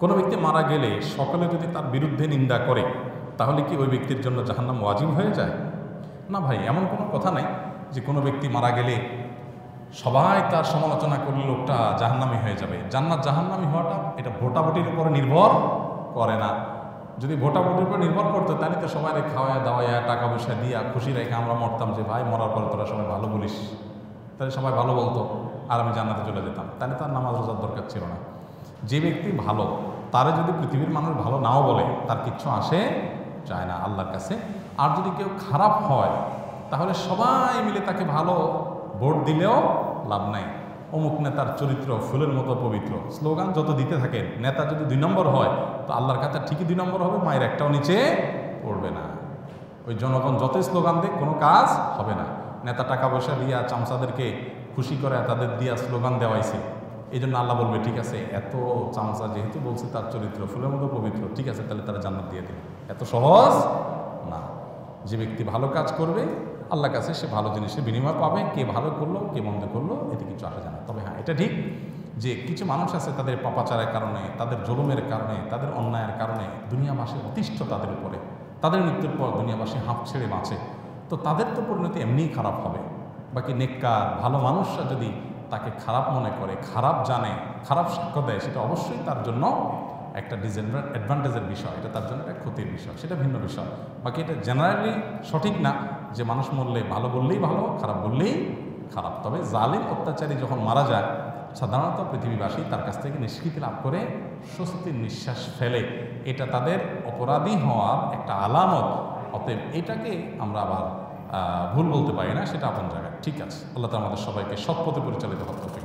কোনো ব্যক্তি মারা গেলে সকলে যদি তার বিরুদ্ধে নিন্দা করে, তাহলে কি ওই ব্যক্তির জন্য জাহান্নাম ওয়াজিব হয়ে যায়? না ভাই, এমন কোনো কথা নাই যে কোনো ব্যক্তি মারা গেলে সবাই তার সমালোচনা করলে লোকটা জাহান্নামি হয়ে যাবে। জান্নাত জাহান্নামি হওয়াটা এটা ভোটাভুটির উপর নির্ভর করে না। যদি ভোটাভুটির উপর নির্ভর করতো, তাহলে তো সবাই খাওয়া দাওয়া টাকা পয়সা দিয়া খুশি রেখে আমরা মরতাম যে, ভাই, মরার পরে তোরা সবাই ভালো বলিস। তাহলে সবাই ভালো বলতো, আর আমি জান্নাতে চলে যেতাম। তাহলে তার নামাজ রোজার দরকার ছিল না। যে ব্যক্তি ভালো, তারে যদি পৃথিবীর মানুষ ভালো নাও বলে, তার কিচ্ছু আসে যায় না আল্লাহর কাছে। আর যদি কেউ খারাপ হয়, তাহলে সবাই মিলে তাকে ভালো ভোট দিলেও লাভ নাই। অমুক নেতার চরিত্র ফুলের মতো পবিত্র। স্লোগান যত দিতে থাকেন, নেতা যদি দুই নম্বর হয়, তো আল্লাহর কাছে ঠিকই দুই নম্বর হবে, মায়ের একটাও নিচে পড়বে না। ওই জনগণ যতই স্লোগান দেয় কোনো কাজ হবে না। নেতা টাকা পয়সা দিয়া চামচাদেরকে খুশি করে তাদের দিয়া স্লোগান দেওয়াইছে। এই জন্য আল্লাহ বলবে, ঠিক আছে, এত চামচা যেহেতু বলছে তার চরিত্র, ফুলের মতো পবিত্র, ঠিক আছে, তাহলে তারা জান্নাত দিয়ে দেবে। এত সহজ? না। যে ব্যক্তি ভালো কাজ করবে, আল্লাহর কাছে সে ভালো জিনিসের বিনিময় পাবে, কে ভালো করল, কে মন্দ করল, এতে কিছু আসা যায় না। তবে হ্যাঁ এটা ঠিক যে কিছু মানুষ আছে তাদের পাপাচারের কারণে, তাদের জলমের কারণে, তাদের অন্যায়ের কারণে দুনিয়া দুনিয়াবাসী অতিষ্ঠ তাদের উপরে। তাদের মৃত্যুর পর দুনিয়াবাসী হাঁপ ছেড়ে বাঁচে। তো তাদের তো পরিণতি এমনিই খারাপ হবে। বাকি নেককার, ভালো মানুষরা যদি তাকে খারাপ মনে করে, খারাপ জানে, খারাপ সাক্ষ্য দেয়, সেটা অবশ্যই তার জন্য একটা ডিসঅ্যাডভান্টেজের বিষয়, এটা তার জন্য একটা ক্ষতির বিষয়, সেটা ভিন্ন বিষয়। বাকি এটা জেনারেলি সঠিক না যে মানুষ মরলে ভালো বললেই ভালো, খারাপ বললেই খারাপ। তবে জালিম অত্যাচারী যখন মারা যায়, সাধারণত পৃথিবীবাসী তার কাছ থেকে নিষ্কৃতি লাভ করে, স্বস্তির নিঃশ্বাস ফেলে। এটা তাদের অপরাধী হওয়ার একটা আলামত, অতএব এটাকে আমরা আবার ভুল বলতে পারি না, সেটা আপন জায়গায়। ঠিক আছে, আল্লাহ আমাদের সবাইকে সৎ পথে পরিচালিত হতে